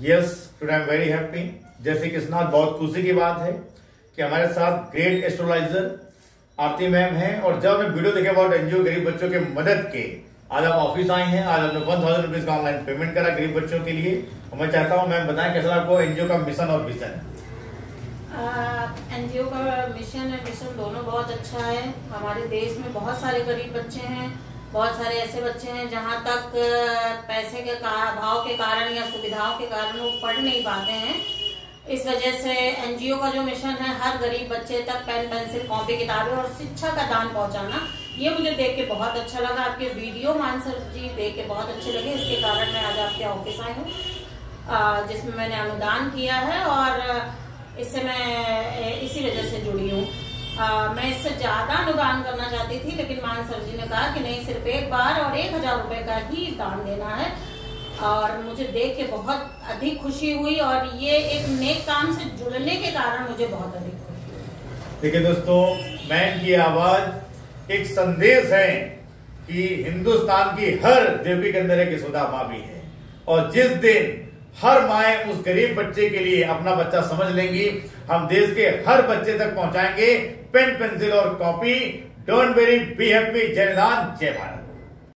Yes today I am very happy जैसे कि स्नाथ बहुत खुशी की बात है कि हमारे साथ ग्रेट एस्ट्रोलाइजर आरती मैम हैं और जब हमने वीडियो देखे अबाउट एनजीओ गरीब बच्चों के मदद के, आज हम ऑफ़िस आए हैं, आज हमने वन थाउज़ेंड रुपीज़ का ऑनलाइन पेमेंट करा गरीब बच्चों के लिए। और मैं चाहता हूँ मैम बताएँ कैसा आपको एनजीओ का मिशन और विजन एनजीओ का मिशन है मिशन दोनों बहुत अच्छा है। हमारे देश में बहुत सारे गरीब बच्चे हैं। बहुत सारे ऐसे बच्चे हैं जहाँ तक पैसे के भाव के कारण या सुविधाओं के कारण वो पढ़ नहीं पाते हैं। इस वजह से एनजीओ का जो मिशन है, हर गरीब बच्चे तक पेन, पेंसिल, कॉपी, किताबें और शिक्षा का दान पहुंचाना, ये मुझे देख के बहुत अच्छा लगा। आपके वीडियो मानसर जी देख के बहुत अच्छे लगे। इसके कारण मैं आज आपके ऑफ़िस आई हूँ जिसमें मैंने अनुदान किया है और इससे मैं इसी वजह से जुड़ी हूँ। आ, मैं इससे ज़्यादा अनुदान करना चाहती थी लेकिन मान सर जी ने कहा कि नहीं सिर्फ़ एक बार और एक हज़ार रुपए का ही दान देना है। और मुझे देख के बहुत अधिक खुशी हुई और ये एक नेक काम से जुड़ने के कारण मुझे बहुत अधिक खुशी हुई। देखिए दोस्तों मैन की आवाज़ एक संदेश है कि हिंदुस्तान की हर देवी के अंदर एक यशोदा माँ भी है। और जिस दिन हर माए उस गरीब बच्चे के लिए अपना बच्चा समझ लेंगी। हम देश के हर बच्चे तक पहुंचाएँगे। पेन, पेंसिल और copy. Don't worry, be happy. जय जय भारत।